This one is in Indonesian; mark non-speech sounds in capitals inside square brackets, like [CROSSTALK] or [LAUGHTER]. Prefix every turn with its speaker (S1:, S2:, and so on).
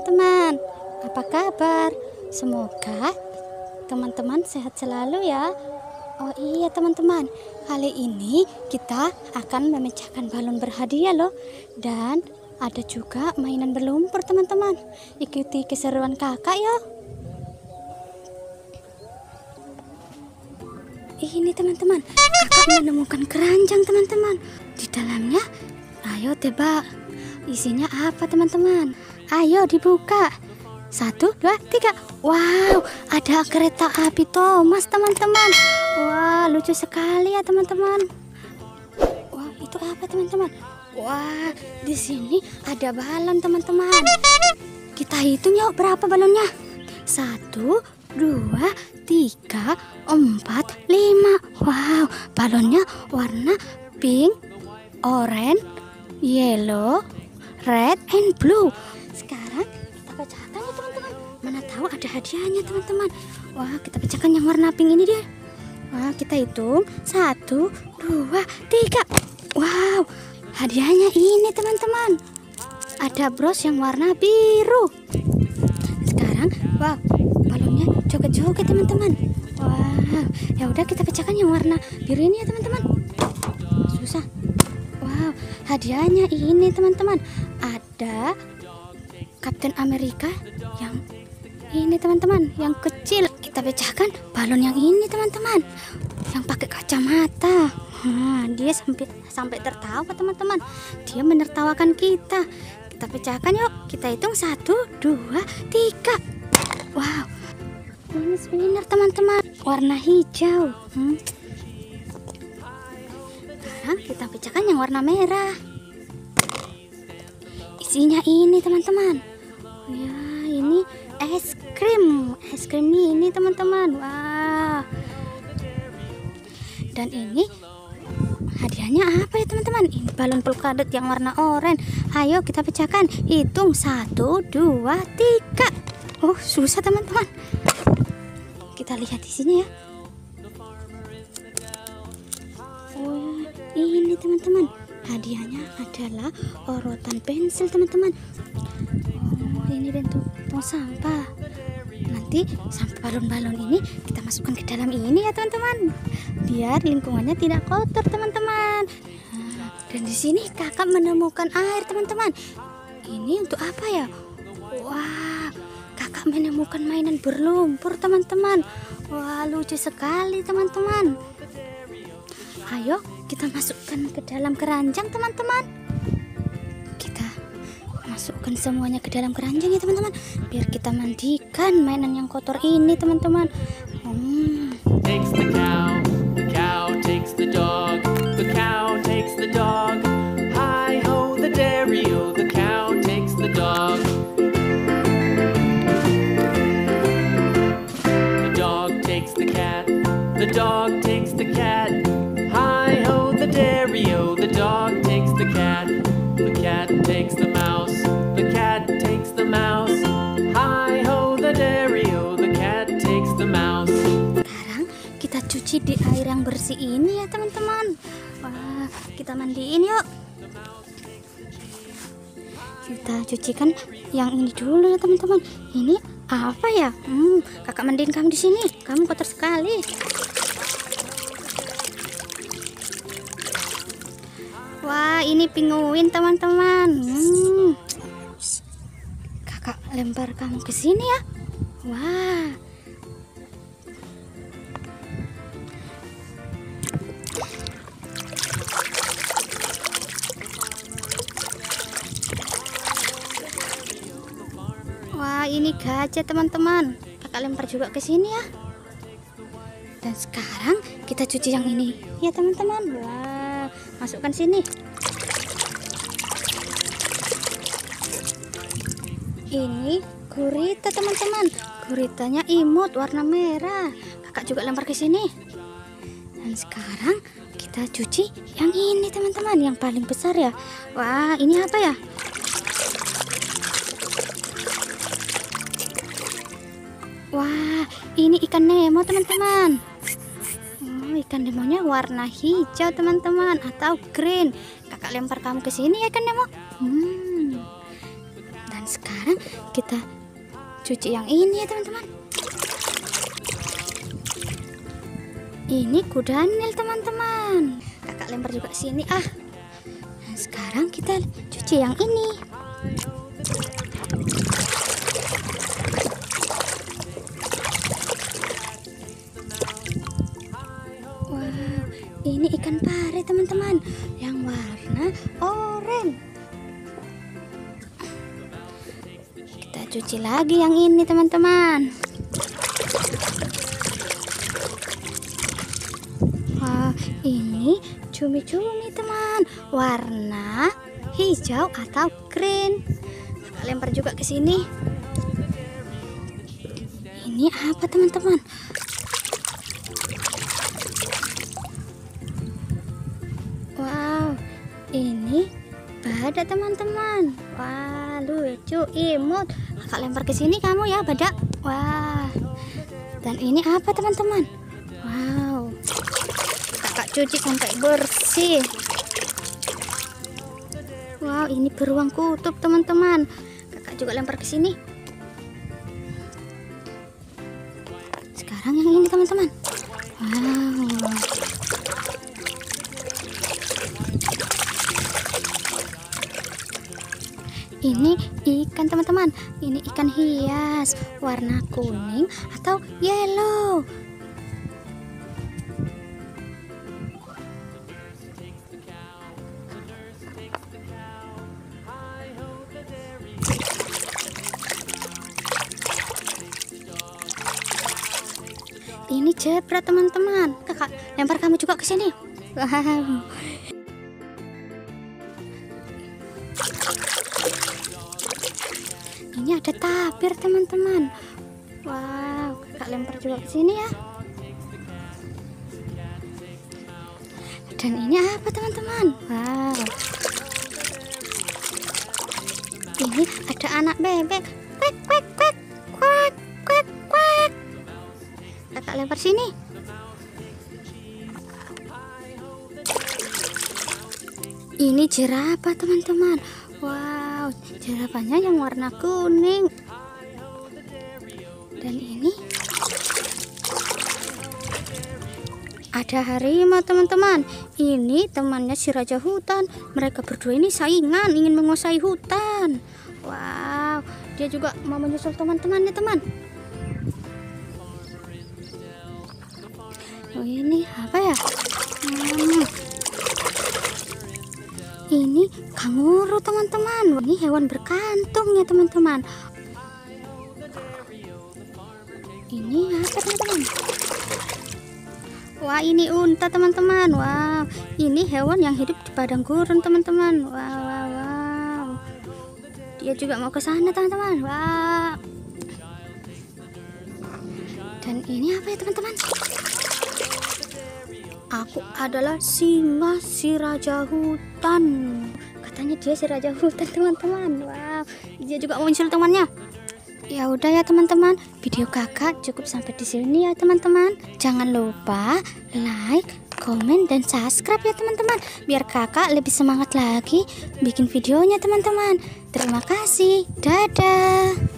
S1: teman-teman. Apa kabar? Semoga teman-teman sehat selalu ya. Oh iya teman-teman, kali ini kita akan memecahkan balon berhadiah loh. Dan ada juga mainan berlumpur teman-teman. Ikuti keseruan kakak yuk. Ini teman-teman, kakak menemukan keranjang teman-teman. Di dalamnya, ayo tebak. Isinya apa teman-teman? Ayo dibuka. Satu, dua, tiga. Wow, ada kereta api Thomas, teman-teman. Wah, lucu sekali ya, teman-teman. Wah, itu apa, teman-teman? Wah, di sini ada balon, teman-teman. Kita hitung yuk berapa balonnya. Satu, dua, tiga, empat, lima. Wow, balonnya warna pink, orange, yellow, red, and blue. Tahu ada hadiahnya teman-teman. Wah kita pecahkan yang warna pink ini deh wah kita hitung. Satu dua tiga. Wow hadiahnya ini teman-teman. Ada bros yang warna biru. Sekarang wow balonnya joget-joget teman-teman. Wah ya udah kita pecahkan yang warna biru ini ya teman-teman. Susah. Wow hadiahnya ini teman-teman. Ada Kapten Amerika yang ini teman-teman yang kecil. Kita pecahkan balon yang ini teman-teman. Yang pakai kacamata. Nah, dia sampai sampai tertawa teman-teman. Dia menertawakan kita. Kita pecahkan yuk. Kita hitung satu dua tiga. Wow. Ini spinner teman-teman. Warna hijau. Hmm. sekarang kita pecahkan yang warna merah. Isinya ini teman-teman. Ya ini es krim es krim ini teman-teman. Wah. Dan ini hadiahnya apa ya teman-teman? Ini balon polkadot yang warna oranye. Ayo kita pecahkan. Hitung satu dua tiga. Oh susah teman-teman. Kita lihat di sini ya. Oh ini teman-teman. Hadiahnya adalah orotan pensil teman-teman. Oh ini bentuk tong sampah nanti sampah balon-balon ini kita masukkan ke dalam ini ya teman-teman. Biar lingkungannya tidak kotor teman-teman. Dan di sini kakak menemukan air teman-teman. Ini untuk apa ya? Wah kakak menemukan mainan berlumpur teman-teman. Wah lucu sekali teman-teman. Ayo kita masukkan ke dalam keranjang teman-teman. Kita masukkan semuanya ke dalam keranjang ya teman-teman kita mandikan mainan yang kotor ini teman-teman hmm. Cuci di air yang bersih ini ya teman-teman. Wah kita mandiin yuk. Kita cucikan yang ini dulu ya teman-teman. Ini apa ya? Hmm, kakak mandiin kamu di sini. Kamu kotor sekali. Wah ini pinguin teman-teman. Hmm. kakak lempar kamu ke sini ya. Wah ini gajah teman-teman. Kakak lempar juga ke sini ya. Dan sekarang kita cuci yang ini. Ya, teman-teman. Wah, masukkan sini. Ini gurita, teman-teman. Guritanya imut warna merah. Kakak juga lempar ke sini. Dan sekarang kita cuci yang ini, teman-teman, yang paling besar ya. Wah, ini apa ya? Wah, ini ikan Nemo, teman-teman. Oh, ikan Nemonya warna hijau, teman-teman, atau green. Kakak lempar kamu ke sini ya, ikan Nemo. Hmm. Dan sekarang kita cuci yang ini ya teman-teman ini kudanil teman-teman kakak lempar juga sini ah nah, sekarang kita cuci yang ini yang warna oranye kita cuci lagi yang ini teman-teman Wah, ini cumi-cumi teman, warna hijau atau green. Lempar juga ke sini. Ini apa teman-teman? Badak teman-teman. Wah, lucu, imut. Kakak lempar ke sini kamu ya, badak. Wah. Dan ini apa teman-teman? Wow kakak cuci sampai bersih wow ini beruang kutub teman-teman kakak juga lempar ke sini sekarang yang ini ikan teman-teman? Ini ikan hias warna kuning atau yellow. Ini zebra teman-teman. Kakak lempar kamu juga ke sini. Wow ada tapir teman-teman. Wow kakak lempar juga ke sini ya. Dan ini apa teman-teman? Wow. Ini ada anak bebek. Kwek kwek kwek kwek kwek kwek. Kakak lempar sini. Ini jerapah teman-teman. Wow jerapahnya yang warna kuning. Dan ini ada harimau teman-teman. Ini temannya si raja hutan. Mereka berdua ini saingan ingin menguasai hutan. Wow dia juga mau menyusul teman-temannya teman. Oh ini apa ya? Hmm. Ini kanguru teman-teman. Ini hewan berkantung ya teman-teman. Ini apa teman-teman? Wah ini unta teman-teman. Wow. Ini hewan yang hidup di padang gurun teman-teman. Wow wow wow. Dia juga mau ke sana teman-teman. Wow. Dan ini apa ya teman-teman Aku adalah singa si raja hutan. Katanya dia si raja hutan [LAUGHS] teman-teman. Wow. Dia juga menyusul temannya. Ya udah ya teman-teman, video kakak cukup sampai di sini ya teman-teman. Jangan lupa like, komen dan subscribe ya teman-teman, biar kakak lebih semangat lagi bikin videonya teman-teman. Terima kasih, dadah.